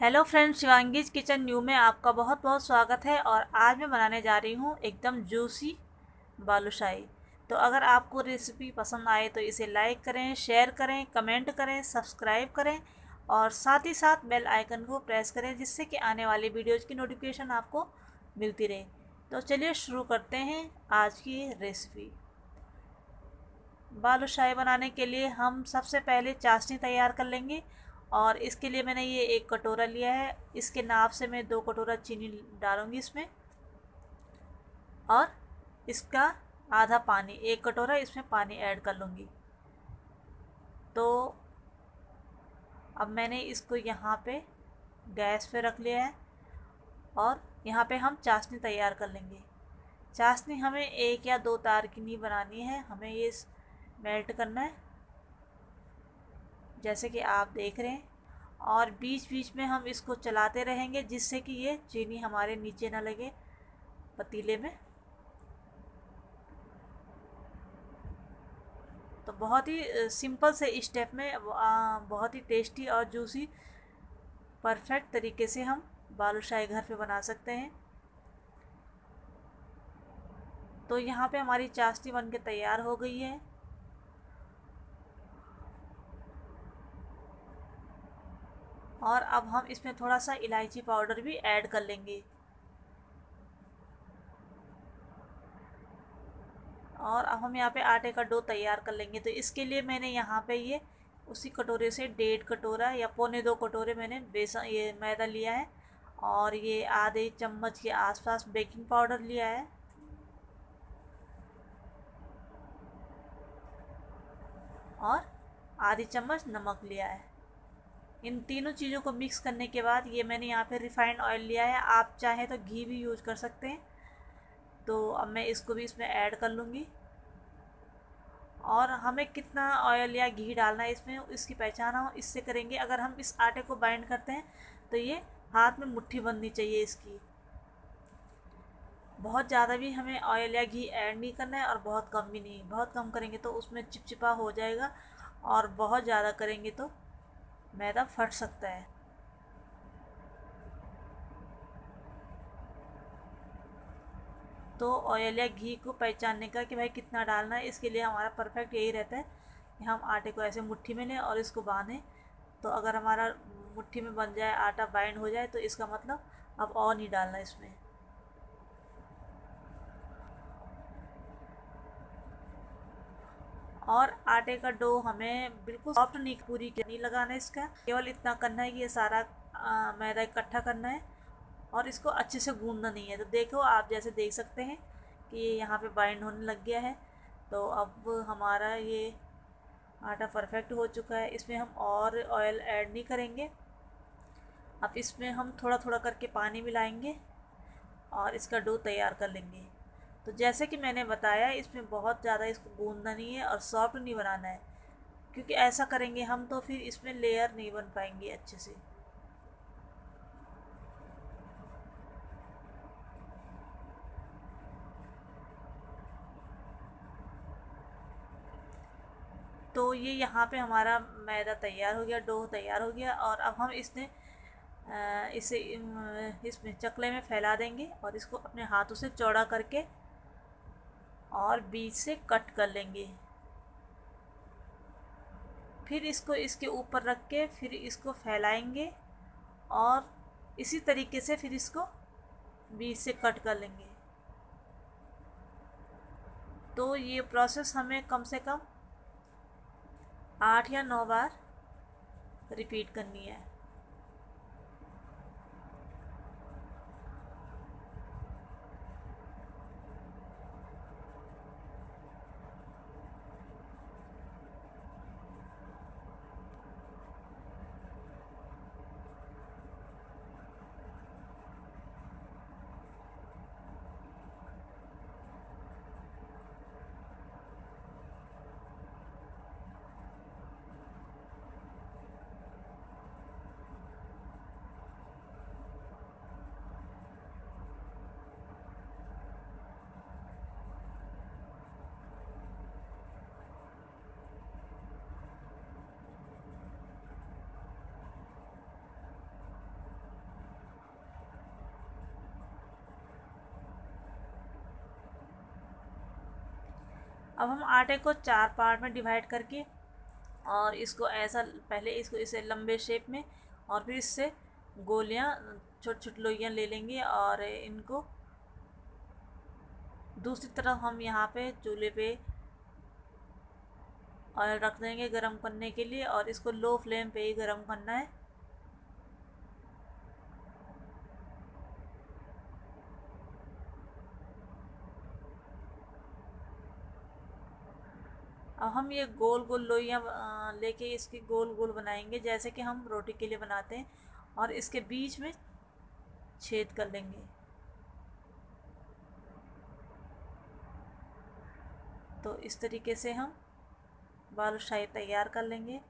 Hello friends Shivangi's kitchen new में आपका बहुत बहुत स्वागत है और आज मैं बनाने जा रही हूँ एकदम जूसी बालूशाही तो अगर आपको रेसिपी पसंद आए तो इसे लाइक करें शेयर करें कमेंट करें सब्सक्राइब करें और साथ ही साथ बेल आइकन को प्रेस करें जिससे कि आने वाली वीडियोज़ की नोटिफिकेशन आपको मिलती रहे। तो चलिए शुरू करते हैं आज की रेसिपी बालूशाही बनाने के लिए हम सबसे पहले चाशनी तैयार कर लेंगे और इसके लिए मैंने ये एक कटोरा लिया है। इसके नाप से मैं दो कटोरा चीनी डालूँगी इसमें। और इसका आधा पानी, एक कटोरा इसमें पानी ऐड कर लूँगी। तो अब मैंने इसको यहाँ पे गैस पे रख लिया है और यहाँ पे हम चाशनी तैयार कर लेंगे। चाशनी हमें एक या दो तार की नहीं बनानी है। हमें ये मेल्ट करना है। जैसे कि आप देख रहे हैं। और बीच बीच में हम इसको चलाते रहेंगे, जिससे कि ये चीनी हमारे नीचे ना लगे पतीले में। तो बहुत ही सिंपल से स्टेप में बहुत ही टेस्टी और जूसी, परफेक्ट तरीके से हम बालूशाही घर पे बना सकते हैं। तो यहाँ पे हमारी चाशनी बन के तैयार हो गई है। और अब हम इसमें थोड़ा सा इलायची पाउडर भी ऐड कर लेंगे। और अब हम यहाँ पे आटे का डो तैयार कर लेंगे। तो इसके लिए मैंने यहाँ पे ये उसी कटोरे से डेढ़ कटोरा या पौने दो कटोरे मैंने बेसन, ये मैदा लिया है और ये आधे चम्मच के आसपास बेकिंग पाउडर लिया है। और आधी चम्मच नमक लिया है। इन तीनों चीज़ों को मिक्स करने के बाद ये मैंने यहाँ पे रिफ़ाइंड ऑयल लिया है। आप चाहें तो घी भी यूज़ कर सकते हैं। तो अब मैं इसको भी इसमें ऐड कर लूँगी। और हमें कितना ऑयल या घी डालना है इसमें, इसकी पहचान हो इससे करेंगे, अगर हम इस आटे को बाइंड करते हैं तो ये हाथ में मुट्ठी बननी चाहिए इसकी। बहुत ज़्यादा भी हमें ऑयल या घी ऐड नहीं करना है और बहुत कम भी नहीं। बहुत कम करेंगे तो उसमें चिपचिपा हो जाएगा और बहुत ज़्यादा करेंगे तो मैदा फट सकता है। तो ऑयल या घी को पहचानने का कि भाई कितना डालना है, इसके लिए हमारा परफेक्ट यही रहता है कि हम आटे को ऐसे मुट्ठी में लें और इसको बांधें। तो अगर हमारा मुट्ठी में बन जाए, आटा बाइंड हो जाए तो इसका मतलब अब और नहीं डालना इसमें। और आटे का डो हमें बिल्कुल सॉफ्ट नहीं, पूरी नहीं लगाना है इसका। केवल इतना करना है कि ये सारा मैदा इकट्ठा करना है और इसको अच्छे से गूंदना नहीं है। तो देखो, आप जैसे देख सकते हैं कि ये यहाँ पे बाइंड होने लग गया है। तो अब हमारा ये आटा परफेक्ट हो चुका है। इसमें हम और ऑयल ऐड नहीं करेंगे। अब इसमें हम थोड़ा थोड़ा करके पानी मिलाएँगे और इसका डो तैयार कर लेंगे। तो जैसे कि मैंने बताया, इसमें बहुत ज़्यादा इसको गूंदना नहीं है और सॉफ्ट नहीं बनाना है, क्योंकि ऐसा करेंगे हम तो फिर इसमें लेयर नहीं बन पाएँगे अच्छे से। तो ये यहाँ पे हमारा मैदा तैयार हो गया डो तैयार हो गया और अब हम इसने इसे इसमें चकले में फैला देंगे और इसको अपने हाथों से चौड़ा करके और बीच से कट कर लेंगे। फिर इसको इसके ऊपर रख के फिर इसको फैलाएँगे और इसी तरीके से फिर इसको बीच से कट कर लेंगे। तो ये प्रोसेस हमें कम से कम आठ या नौ बार रिपीट करनी है। अब हम आटे को चार पार्ट में डिवाइड करके और इसको ऐसा पहले इसको इसे लंबे शेप में और फिर इससे गोलियाँ छोटी छोटी लोइयाँ ले लेंगे और इनको दूसरी तरफ़ हम यहाँ पे चूल्हे पे ऑयल रख देंगे गरम करने के लिए और इसको लो फ्लेम पे ही गरम करना है। अब हम ये गोल गोल लोइयाँ लेके इसकी गोल गोल बनाएँगे, जैसे कि हम रोटी के लिए बनाते हैं और इसके बीच में छेद कर लेंगे। तो इस तरीके से हम बालूशाही तैयार कर लेंगे।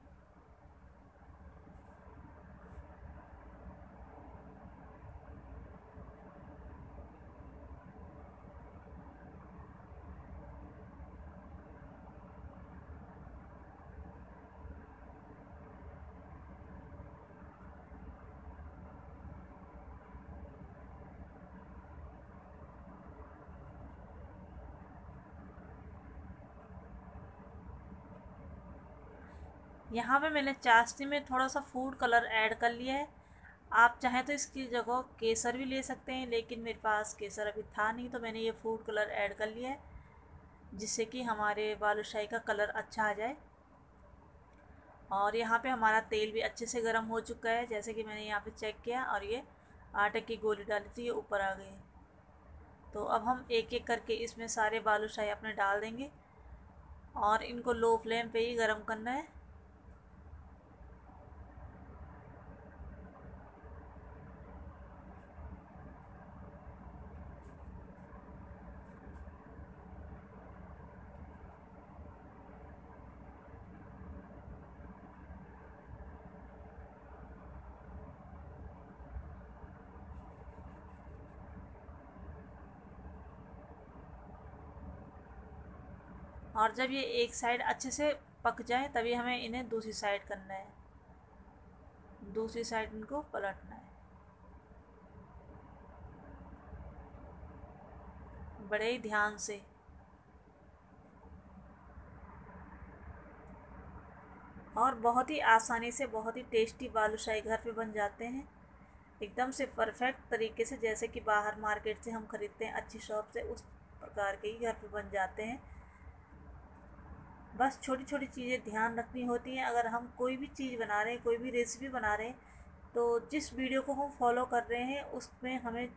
यहाँ पे मैंने चाशनी में थोड़ा सा फ़ूड कलर ऐड कर लिया है। आप चाहें तो इसकी जगह केसर भी ले सकते हैं, लेकिन मेरे पास केसर अभी था नहीं तो मैंने ये फ़ूड कलर ऐड कर लिया है, जिससे कि हमारे बालूशाही का कलर अच्छा आ जाए। और यहाँ पे हमारा तेल भी अच्छे से गर्म हो चुका है, जैसे कि मैंने यहाँ पे चेक किया और ये आटे की गोली डाली थी, ये ऊपर आ गई। तो अब हम एक एक करके इसमें सारे बालूशाही अपने डाल देंगे और इनको लो फ्लेम पे ही गर्म करना है। और जब ये एक साइड अच्छे से पक जाए तभी हमें इन्हें दूसरी साइड करना है। दूसरी साइड इनको पलटना है। बड़े ही ध्यान से। और बहुत ही आसानी से, बहुत ही टेस्टी बालूशाही घर पे बन जाते हैं। एकदम से परफेक्ट तरीके से, जैसे कि बाहर मार्केट से हम ख़रीदते हैं, अच्छी शॉप से उस प्रकार के ही घर पे बन जाते हैं। बस छोटी छोटी चीज़ें ध्यान रखनी होती हैं। अगर हम कोई भी चीज़ बना रहे हैं, कोई भी रेसिपी बना रहे हैं तो जिस वीडियो को हम फॉलो कर रहे हैं, उसमें हमें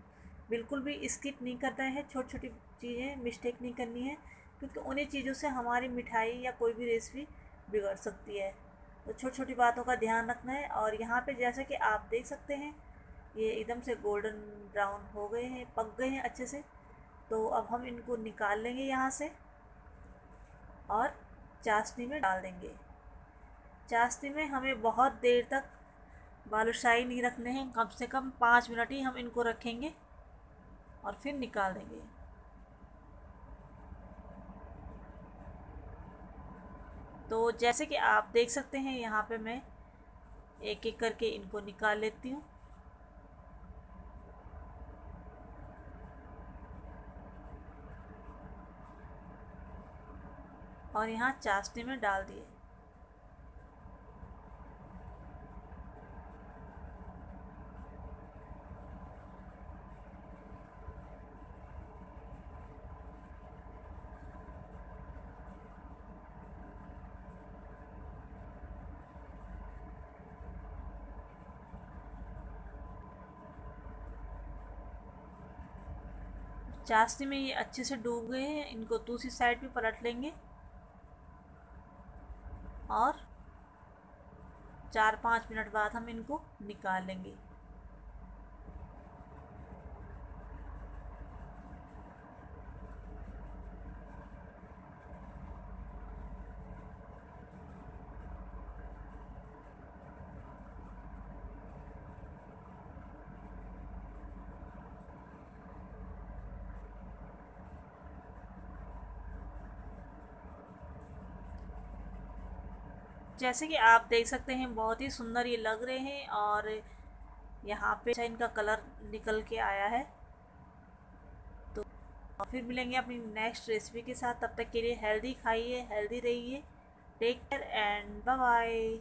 बिल्कुल भी स्किप नहीं करना है। छोटी छोटी चीज़ें मिस्टेक नहीं करनी है, क्योंकि उन्हीं चीज़ों से हमारी मिठाई या कोई भी रेसिपी बिगड़ सकती है। तो छोटी छोटी बातों का ध्यान रखना है और यहाँ पे जैसे कि आप देख सकते हैं, ये एकदम से गोल्डन ब्राउन हो गए हैं, पक गए हैं अच्छे से। तो अब हम इनको निकाल लेंगे यहाँ से और चाशनी में डाल देंगे। चाशनी में हमें बहुत देर तक बालूशाही नहीं रखने हैं। कम से कम पाँच मिनट ही हम इनको रखेंगे और फिर निकाल देंगे। तो जैसे कि आप देख सकते हैं, यहाँ पे मैं एक एक करके इनको निकाल लेती हूँ। और यहाँ चाशनी में डाल दिए। चाशनी में ये अच्छे से डूब गए हैं, इनको दूसरी साइड भी पलट लेंगे। और चार पाँच मिनट बाद हम इनको निकाल लेंगे। जैसे कि आप देख सकते हैं, बहुत ही सुंदर ये लग रहे हैं और यहाँ पे अच्छा इनका कलर निकल के आया है। तो फिर मिलेंगे अपनी नेक्स्ट रेसिपी के साथ। तब तक के लिए हेल्दी खाइए हेल्दी रहिए take care and bye bye